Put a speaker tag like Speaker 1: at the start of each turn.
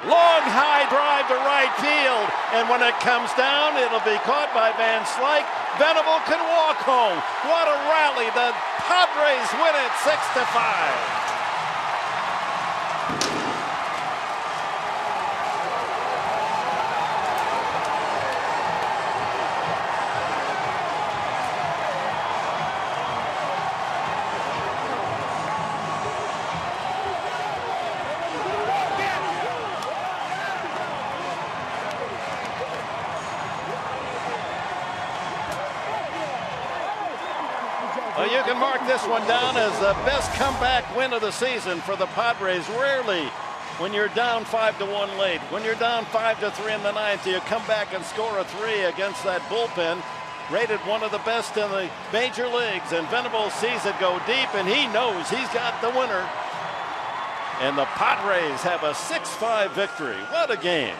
Speaker 1: Long high drive to right field. And when it comes down, it'll be caught by Van Slyke. Venable can walk home. What a rally. The Padres win it 6 to 5. Well, you can mark this one down as the best comeback win of the season for the Padres. Rarely, when you're down five to one late, when you're down five to three in the ninth, you come back and score a three against that bullpen. Rated one of the best in the major leagues, and Venable sees it go deep, and he knows he's got the winner. And the Padres have a 6-5 victory. What a game.